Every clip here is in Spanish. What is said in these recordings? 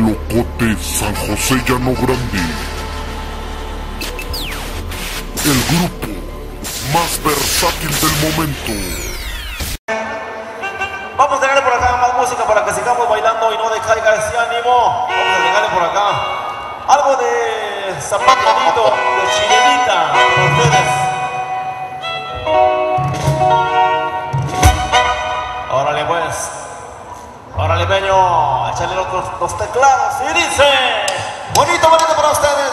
locote San José Llano Grande. El grupo más versátil del momento. Vamos a dejarle por acá más música para que sigamos bailando y no decaiga ese ánimo. Vamos a dejarle por acá algo de zapatito, de chilenita para ustedes. Échale los, los teclados y dice, bonito, bonito para ustedes,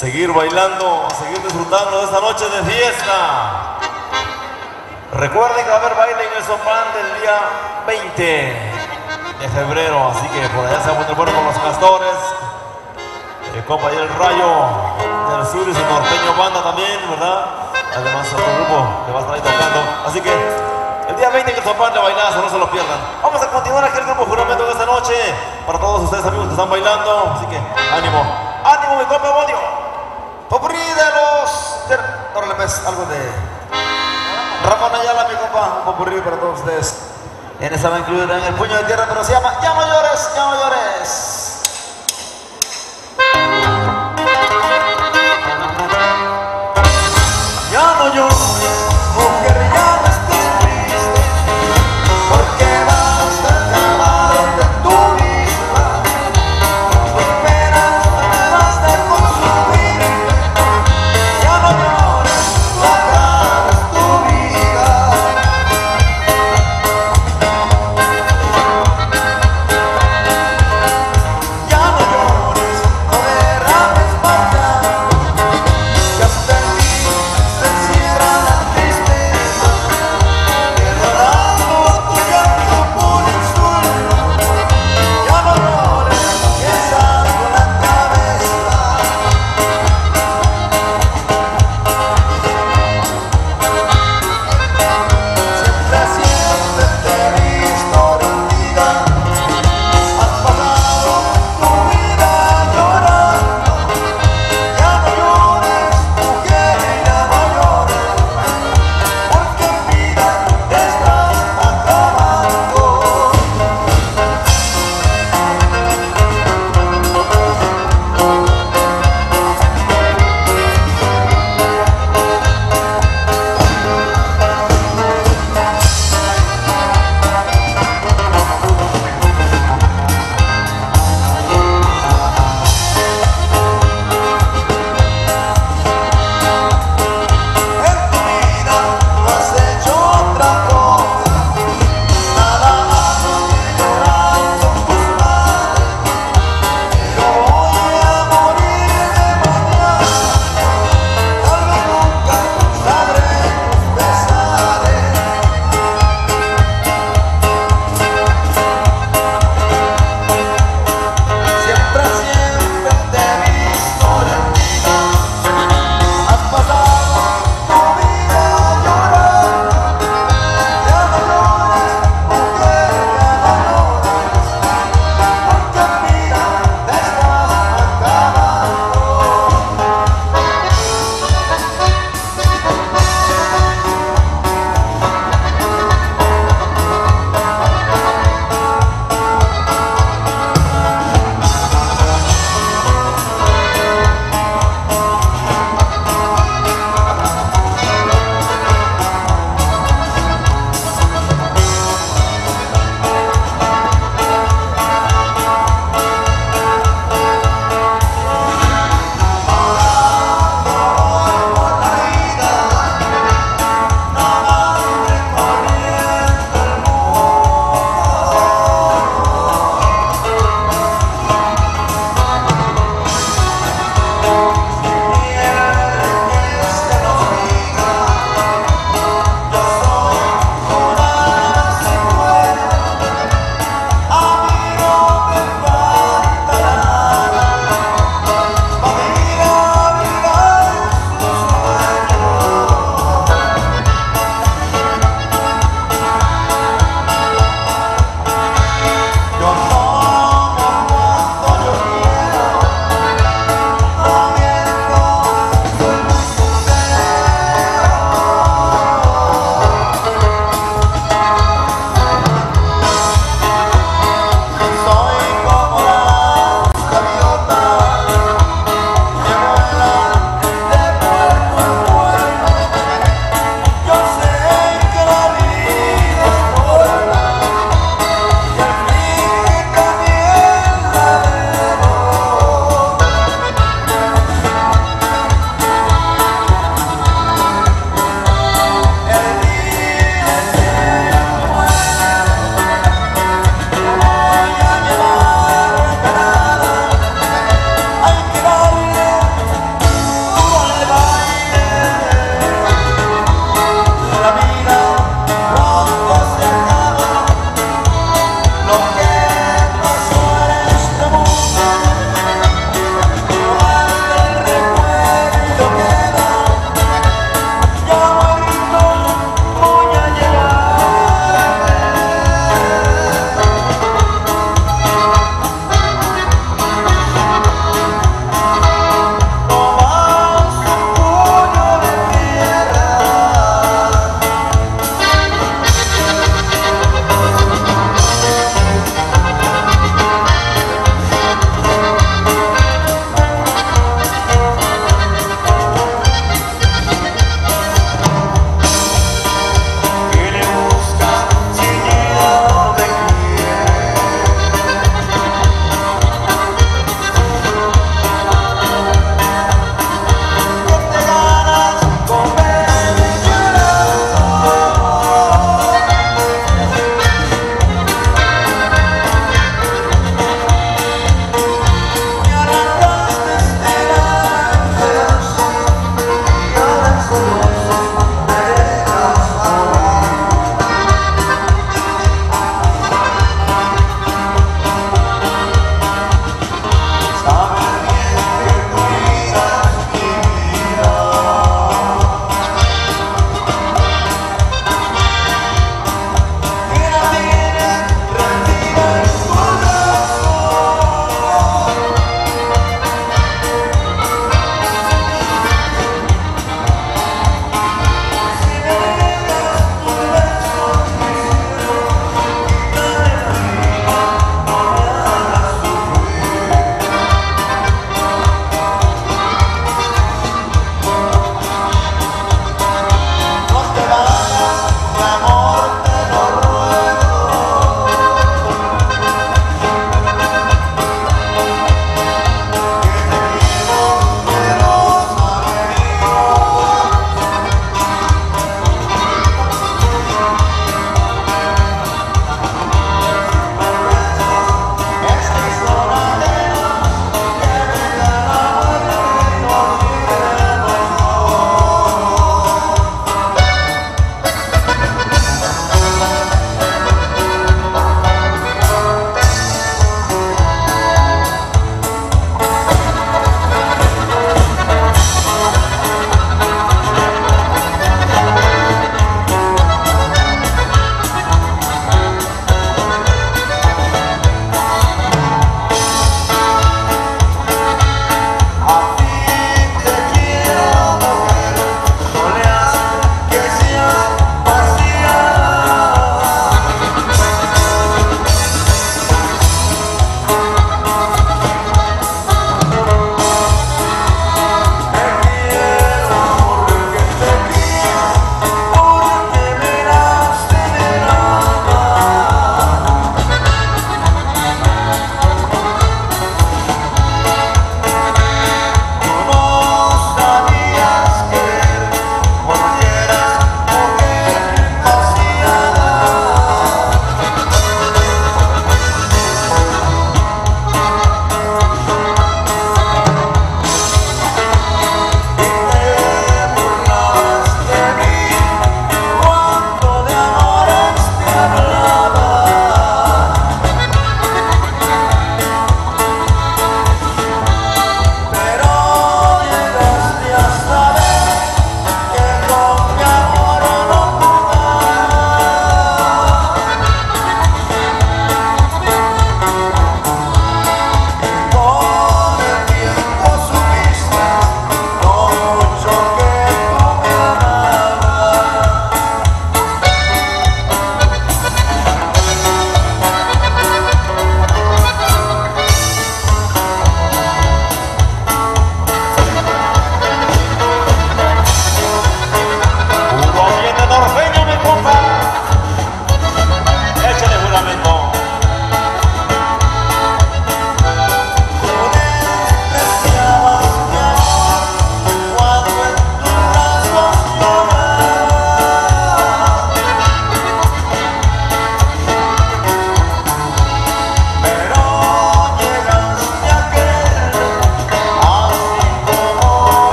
Seguir bailando, seguir disfrutando de esta noche de fiesta. Recuerden que va a haber baile en el Sopan del día 20 de febrero, así que por allá se va a bueno con los castores. El compa y el Rayo del Sur y su norteño banda también, ¿verdad? Además otro grupo que va a estar ahí tocando. Así que el día 20 en el Sopan de bailazo, no se lo pierdan. Vamos a continuar aquí el grupo juramento de esta noche para todos ustedes amigos que están bailando. Así que ánimo, ánimo mi compa Bodio. Popurrí de los... de- Órale pues, algo de... Ramón Ayala, mi compa, un popurrí para todos ustedes. En esa va incluir en el puño de tierra, pero se llama Ya no llores, ya no